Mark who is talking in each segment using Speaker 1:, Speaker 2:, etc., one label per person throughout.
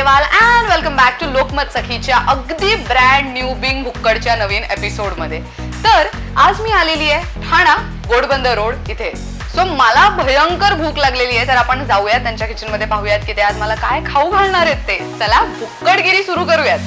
Speaker 1: नमस्कार and welcome back to Lokmat सखीच्या अगदी brand new Bing भुक्कडच्या नवीन एपिसोडमध्ये. तर आज मी आलेली आहे ठाणा गोडबंद रोड इथे. सो मला भयंकर भूक लागलेली आहे तर आपण जाऊयात त्यांच्या किचनमध्ये पाहूयात की ते आज मला काय खाऊ घालणार आहेत ते. चला भुक्कडगिरी सुरू करूयात.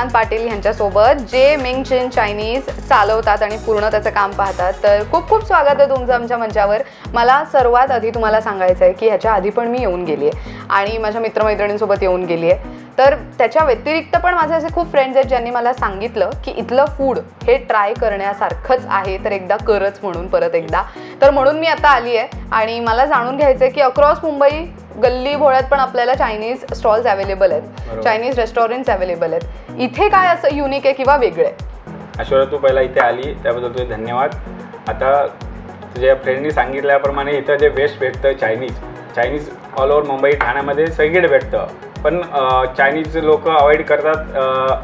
Speaker 1: प्रशांत पाटील यांच्यासोबत. जे मिंग चिन चायनीज चालवतात आणि पूर्ण त्याचं काम पाहतात. तर खूप खूप स्वागत आहे तुमचं आमच्या मंचावर. मला सर्वात आधी तुम्हाला सांगायचं आहे की ह्याच्या आधी पण मी येऊन गेली आहे आणि माझ्या मित्रमैत्रिणींसोबत येऊन गेली आहे तर त्याच्या व्यतिरिक्त पण माझे असे खूप फ्रेंड्स आहेत ज्यांनी मला सांगितलं की इथलं फूड हे ट्राय करण्यासारखंच आहे तर एकदा करच म्हणून परत एकदा. तर म्हणून मी आता आली आहे आणि मला जाणून घ्यायचं आहे की अक्रॉस मुंबई गल्ली भोळ्यात पण आपल्याला चायनीज स्टॉल्स अवेलेबल आहेत. चायनीज रेस्टॉरंट्स अवेलेबल आहेत. इथे काय असं युनिक आहे किंवा वेगळं आहे?
Speaker 2: ऐश्वर्या तू पहिला इथे आली त्याबद्दल तुझे धन्यवाद. आता तुझ्या फ्रेंडनी सांगितल्याप्रमाणे इथं जे बेस्ट भेटतं Chinese Chinese all over Mumbai ठाण्यामध्ये सगळीकडे भेटतं. पण चायनीज लोक अवॉइड करतात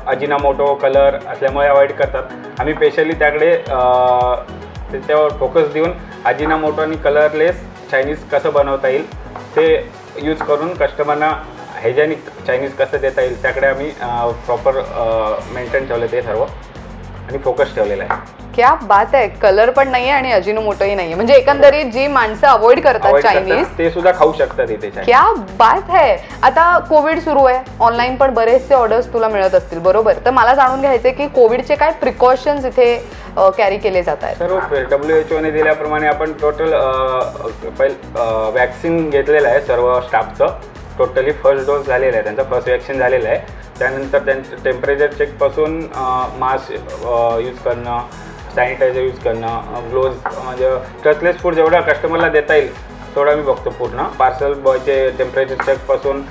Speaker 2: अजिनामोटो कलर असल्यामुळे अवॉइड करतात. आम्ही स्पेशली त्याकडे त्याच्यावर फोकस देऊन अजिनामोटो आणि कलरलेस चायनीज कसं बनवता येईल ते यूज करून कस्टमरना हायजेनिक चायनीज कसं देता येईल त्याकडे आम्ही प्रॉपर मेंटेन ठेवलं ते सर्व. आणि फोकस ठेवलेला आहे.
Speaker 1: क्या बात आहे. कलर पण नाहीये आणि अजिनोमोटोही नाहीये. म्हणजे एकंदरीत जी माणसं अवॉइड करतात
Speaker 2: Avoid
Speaker 1: चायनीज
Speaker 2: ते सुद्धा खाऊ शकतात इथे
Speaker 1: क्या बात आहे आता कोविड सुरू आहे. ऑनलाईन पण बरेचसे ऑर्डर्स तुला मिळत असतील. बरोबर? तर मला जाणून घ्यायचे की कोविडचे काय प्रिकॉशन्स इथे कॅरी केले जात आहेत?
Speaker 2: सर्व डब्ल्यू एच ओने दिल्याप्रमाणे आपण टोटल वॅक्सिन घेतलेलं आहे सर्व स्टाफचं टोटली फर्स्ट डोस झालेला आहे. त्यांचा फर्स्ट वॅक्सिन झालेलं आहे. त्यानंतर त्यांचं टेम्परेचर चेकपासून मास्क यूज करणं सॅनिटायझर यूज करणं ग्लोव्ज म्हणजे टचलेस फूड जेवढा कस्टमरला देता येईल तेवढा मी बघतो पूर्ण. पार्सल बॉयचे टेम्परेचर चेकपासून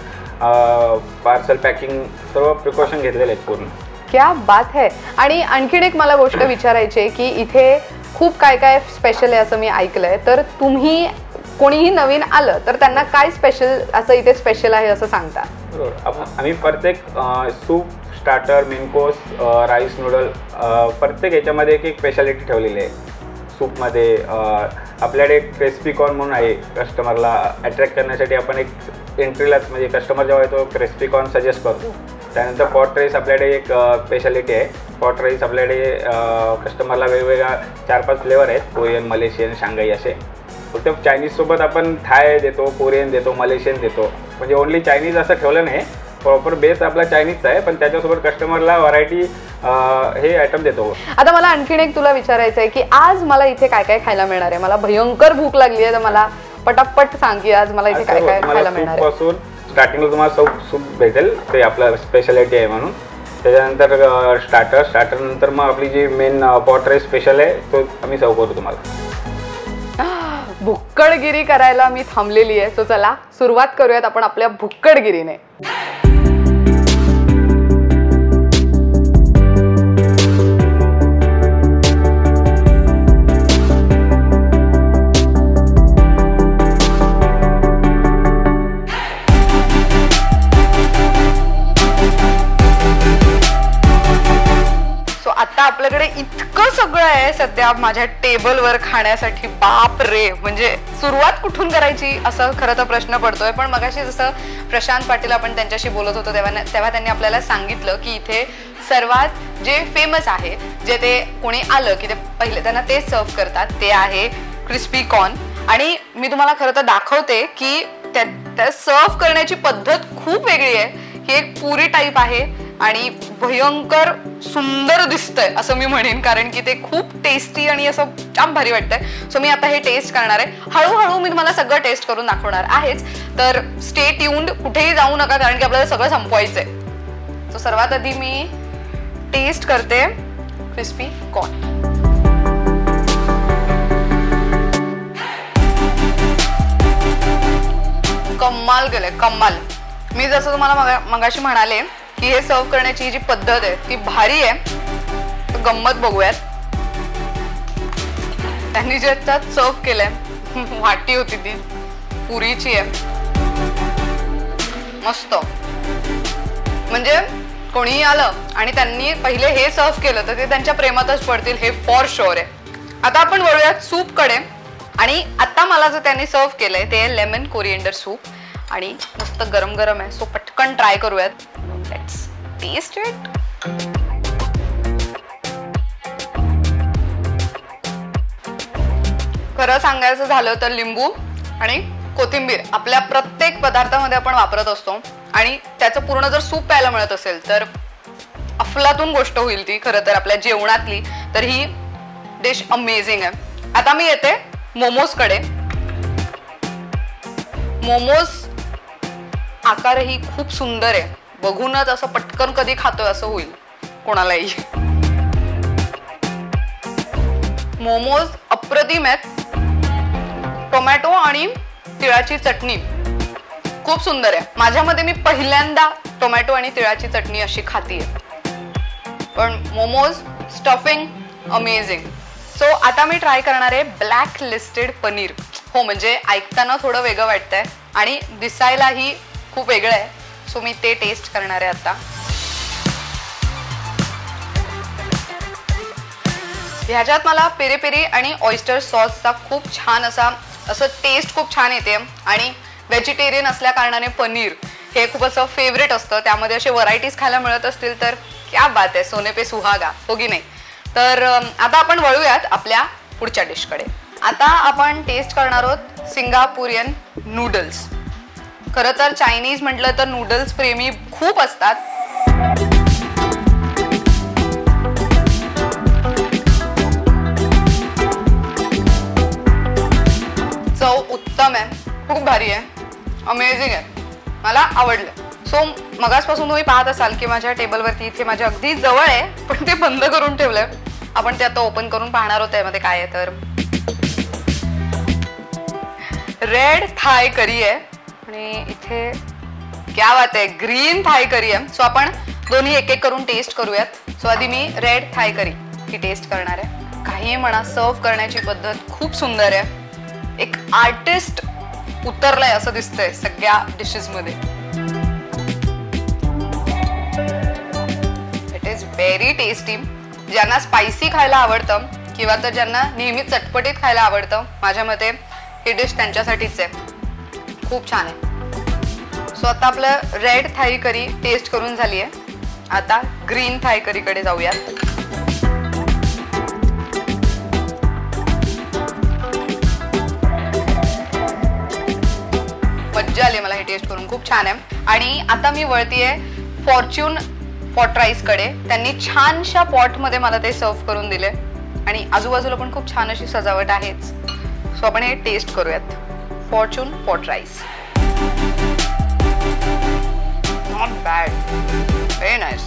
Speaker 2: पार्सल पॅकिंग सर्व प्रिकॉशन घेतलेले आहेत पूर्ण.
Speaker 1: क्या बात आहे आणि आणखीन एक मला गोष्ट विचारायची आहे की इथे खूप काय काय स्पेशल आहे असं मी ऐकलंय. तर तुम्ही कोणीही नवीन आलं तर त्यांना काय स्पेशल असं इथे स्पेशल आहे असं सांगता?
Speaker 2: बरोबर. आम्ही प्रत्येक soup starter main course rice noodle प्रत्येक याच्यामध्ये एक एक स्पेशालिटी ठेवलेली आहे. सूपमध्ये uh, आपल्याकडे एक क्रिस्पी कॉर्न म्हणून आहे कस्टमरला अट्रॅक्ट करण्यासाठी आपण एक एंट्रीलाच म्हणजे कस्टमर जेव्हा येतो क्रेस्पी कॉर्न सजेस्ट करतो. त्यानंतर पॉट राईस आपल्याकडे एक uh, स्पेशालिटी आहे. पॉट राईस आपल्याकडे uh, कस्टमरला वेगवेगळ्या चार पाच फ्लेवर आहेत. कोरियन मलेशियन शांघाई असे. फक्त चायनीजसोबत आपण थाय देतो कोरियन देतो मलेशियन देतो. म्हणजे ओन्ली चायनीज असं ठेवलं नाही. प्रॉपर बेस आपला चायनीजचा आहे पण त्याच्यासोबत कस्टमरला व्हरायटी हे आयटम देतो.
Speaker 1: आता मला आणखीन एक तुला विचारायचं आहे की आज मला इथे काय काय खायला मिळणार आहे? मला भयंकर भूक लागली आहे तर मला पटापट सांग की आज मला इथे काय काय खायला मिळणार
Speaker 2: पासून स्टार्टिंगला तुम्हाला सूप सूप भेटेल ते आपलं स्पेशालिटी आहे म्हणून. त्याच्यानंतर स्टार्टर स्टार्टर नंतर मग आपली जी मेन पॉट राईस स्पेशल आहे तो आम्ही सर्व करू तुम्हाला.
Speaker 1: भुक्कडगिरी करायला मी थांबलेली आहे. सो चला सुरुवात करूयात आपण आपल्या भुक्कडगिरीने. इतकं सगळं आहे सध्या माझ्या टेबलवर खाण्यासाठी. बाप रे. म्हणजे सुरुवात कुठून करायची असं खरं तर प्रश्न पडतोय. पण मगाशी जसं प्रशांत पाटील आपण त्यांच्याशी बोलत होतो तेव्हा तेव्हा त्यांनी आपल्याला सांगितलं की इथे सर्वात जे फेमस आहे जे ते कोणी आलं की ते पहिले त्यांना ते सर्व करतात ते आहे क्रिस्पी कॉर्न आणि मी तुम्हाला खरं तर दाखवते की त्या त्या सर्व करण्याची पद्धत खूप वेगळी आहे. ही एक पुरी टाईप आहे. आणि भयंकर सुंदर दिसतंय असं मी म्हणेन. कारण की ते खूप टेस्टी आणि असं जाम भारी वाटतंय. सो मी आता हे टेस्ट करणार आहे. हळूहळू मी तुम्हाला सगळं टेस्ट करून दाखवणार आहेच. तर स्टे ट्यून्ड कुठेही जाऊ नका कारण की आपल्याला सगळं संपवायचंय. सो सर्वात आधी मी टेस्ट करते क्रिस्पी कॉर्न कमाल गेलंय कमाल. मी जसं तुम्हाला मगा मगाशी म्हणाले की हे सर्व करण्याची जी पद्धत आहे ती भारी आहे. गंमत बघूयात. त्यांनी जे आता सर्व केलंय वाटी होती ती. पुरीची आहे. मस्त. म्हणजे कोणीही आलं आणि त्यांनी पहिले हे सर्व केलं तर ते त्यांच्या प्रेमातच पडतील हे फॉर शुअर आहे. आता आपण वळूयात सूपकडे आणि आता मला जे त्यांनी सर्व केलंय ते लेमन कोरिएंडर सूप आणि मस्त गरम गरम आहे. सो पटकन ट्राय करूयात. Let's it. खरं सांगायचं झालं तर लिंबू आणि कोथिंबीर आपल्या प्रत्येक पदार्थामध्ये आपण वापरत असतो. आणि त्याचं पूर्ण जर सूप प्यायला मिळत असेल तर अफलातून गोष्ट होईल ती. खरं तर आपल्या जेवणातली तर ही डिश अमेझिंग आहे. आता मी येते मोमोजकडे. मोमोज आकारही खूप सुंदर आहे. बघूनच असं पटकन कधी खातोय असं होईल. कोणालाही. मोमोज अप्रतिम आहेत. टोमॅटो आणि तिळाची चटणी. खूप सुंदर आहे. माझ्यामध्ये मी पहिल्यांदा टोमॅटो आणि तिळाची चटणी अशी खातीये. पण मोमोज स्टफिंग अमेझिंग सो आता मी ट्राय करणार आहे ब्लॅक लिस्टेड पनीर. हो म्हणजे ऐकताना थोडं वेगळं वाटतंय आणि दिसायलाही खूप वेगळं आहे. सो मी ते टेस्ट करणार आहे आता. ह्याच्यात मला पेरी पेरी आणि ऑइस्टर सॉसचा खूप छान असा असं टेस्ट खूप छान येते. आणि व्हेजिटेरियन असल्या कारणाने पनीर हे खूप असं फेवरेट असतं. त्यामध्ये असे व्हरायटीज खायला मिळत असतील तर क्या बात आहे सोने पे सुहागा हो की नाही? तर आता आपण वळूयात आपल्या पुढच्या डिशकडे आता आपण टेस्ट करणार आहोत सिंगापुरियन नूडल्स खरं तर चायनीज म्हटलं तर नूडल्स प्रेमी खूप असतात. चव उत्तम आहे. खूप भारी आहे. अमेझिंग आहे. मला आवडलं. सो मगासपासून तुम्ही पाहत असाल की माझ्या टेबलवरती इथे माझ्या अगदी जवळ आहे पण ते बंद करून ठेवलंय. आपण ते आता ओपन करून पाहणार आहोत यामध्ये काय आहे तर. रेड थाय करी आहे. आणि इथे क्या बात आहे? ग्रीन थाय करी आहे. सो आपण दोन्ही एक एक करून टेस्ट करूयात. सो आधी मी रेड थाय करी ही टेस्ट करणार आहे. काही म्हणा सर्व करण्याची पद्धत खूप सुंदर आहे. एक आर्टिस्ट उतरलाय असं दिसतंय सगळ्या डिशेसमध्ये इट इज व्हेरी टेस्टी ज्यांना स्पायसी खायला आवडतं किंवा तर ज्यांना नेहमी चटपटीत खायला आवडतं माझ्या मते ही डिश त्यांच्यासाठीच आहे. खूप छान आहे. सो आता आपलं रेड थाई करी टेस्ट करून झाली आहे आता ग्रीन थाई करीकडे जाऊयात. मज्जा आली मला हे टेस्ट करून खूप छान आहे. आणि आता मी वळतीये फॉर्च्यून पॉट राईसकडे त्यांनी छानशा पॉटमध्ये मला ते सर्व करून दिले. आणि आजूबाजूला पण खूप छान अशी सजावट आहेच. सो आपण हे टेस्ट करूयात. Fortune pot rice bad very nice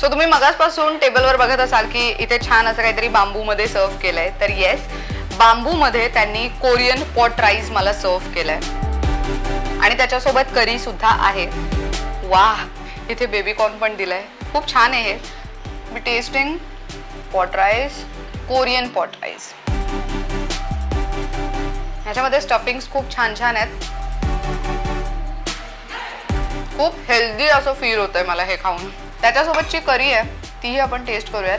Speaker 1: so तुम्ही मगासपासून टेबलवर बघत असाल की इथे छान असं काहीतरी बांबूमध्ये सर्व केलंय. तर येस बांबूमध्ये त्यांनी कोरियन पॉट राईस मला सर्व केलंय. आणि त्याच्यासोबत करी सुद्धा आहे. वाह! इथे बेबी कॉर्न पण दिलंय. खूप छान आहे हे. मी testing pot rice Korean pot rice ह्याच्यामध्ये स्टफिंग्स खूप छान छान आहेत. खूप हेल्दी असं फील होतंय मला हे खाऊन. त्याच्यासोबतची करी आहे तीही आपण टेस्ट करूयात.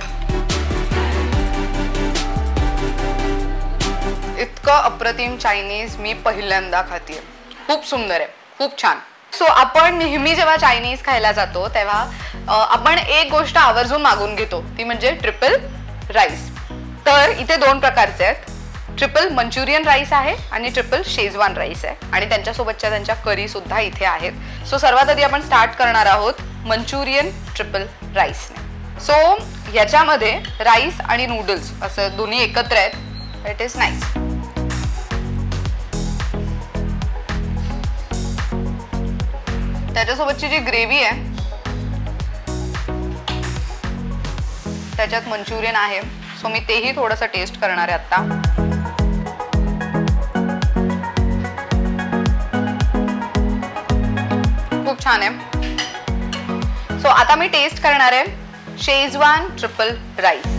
Speaker 1: इतकं अप्रतिम चायनीज मी पहिल्यांदा खाते खूप सुंदर आहे खूप छान. सो आपण नेहमी जेव्हा चायनीज खायला जातो तेव्हा आपण एक गोष्ट आवर्जून मागून घेतो ती म्हणजे ट्रिपल राईस तर इथे दोन प्रकारचे आहेत. ट्रिपल मंचुरियन राईस आहे आणि ट्रिपल शेजवान राईस आहे. आणि त्यांच्यासोबतच्या त्यांच्या करी सुद्धा इथे आहेत. सो सर्वात आधी आपण स्टार्ट करणार आहोत मंचुरियन ट्रिपल राईसने. सो याच्यामध्ये राईस आणि नूडल्स असं दोन्ही एकत्र आहेत. इट इज नाईस त्याच्यासोबतची जी ग्रेव्ही आहे त्याच्यात मंचुरियन आहे. सो मी तेही थोडंसं टेस्ट करणार आहे आत्ता. छान आहे. सो आता मी टेस्ट करणार आहे शेजवान ट्रिपल राईस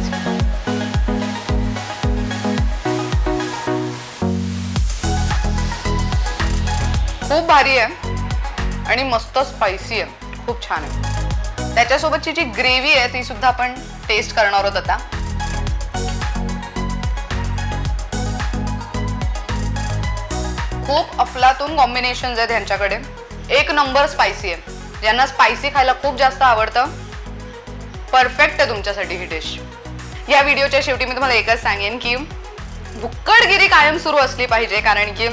Speaker 1: खूप भारी आहे आणि मस्त स्पायसी आहे. खूप छान आहे. त्याच्यासोबतची जी ग्रेव्ही आहे ती सुद्धा आपण टेस्ट करणार आहोत आता. खूप अफलातून कॉम्बिनेशन आहेत यांच्याकडे एक नंबर स्पायसी आहे. ज्यांना स्पायसी खायला खूप जास्त आवडतं परफेक्ट आहे तुमच्यासाठी ही डिश या व्हिडिओच्या शेवटी मी तुम्हाला एकच सांगेन की भुक्कडगिरी कायम सुरू असली पाहिजे कारण की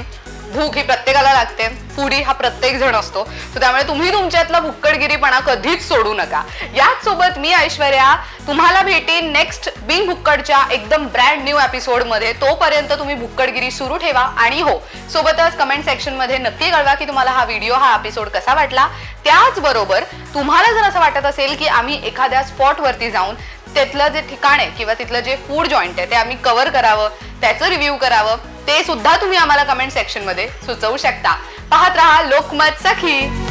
Speaker 1: भूक ही प्रत्येकाला लागते. पुरी हा प्रत्येक जण असतो. सो त्यामुळे तुम्ही तुमच्यातला भुक्कडगिरीपणा कधीच सोडू नका. याच सोबत मी ऐश्वर्या तुम्हाला भेटेन नेक्स्ट बिन भुक्कडच्या एकदम ब्रँड न्यू एपिसोडमध्ये. तोपर्यंत तुम्ही भुक्कडगिरी सुरू ठेवा आणि हो सोबतच कमेंट सेक्शनमध्ये नक्की कळवा की तुम्हाला हा व्हिडिओ हा एपिसोड कसा वाटला. त्याचबरोबर तुम्हाला जर असं वाटत असेल की आम्ही एखाद्या स्पॉटवरती जाऊन तिथलं जे ठिकाण आहे किंवा तिथलं जे फूड जॉईंट आहे ते आम्ही कव्हर करावं त्याचं रिव्ह्यू करावं ते सुद्धा तुम्ही आम्हाला कमेंट सेक्शनमध्ये सुचवू शकता. पाहत रहा लोकमत सखी.